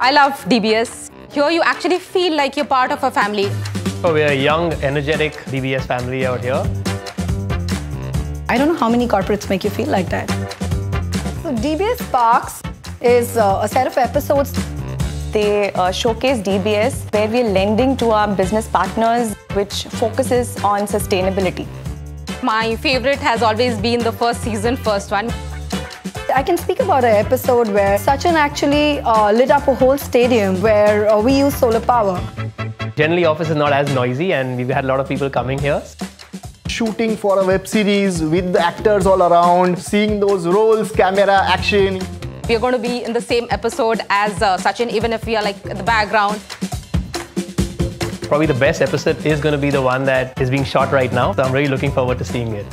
I love DBS. Here you actually feel like you're part of a family. So we're a young, energetic DBS family out here. I don't know how many corporates make you feel like that. So DBS Sparks is uh, a set of episodes. They uh, showcase DBS where we're lending to our business partners which focuses on sustainability. My favorite has always been the first season, first one. I can speak about an episode where Sachin actually uh, lit up a whole stadium where uh, we use solar power. Generally, office is not as noisy and we've had a lot of people coming here. Shooting for a web series with the actors all around, seeing those roles, camera, action. We are going to be in the same episode as uh, Sachin, even if we are like in the background. Probably the best episode is going to be the one that is being shot right now. So I'm really looking forward to seeing it.